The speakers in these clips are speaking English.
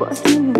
But you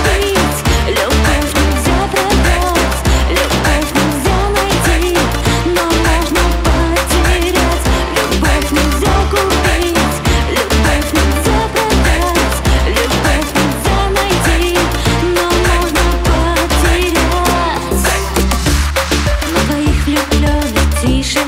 你是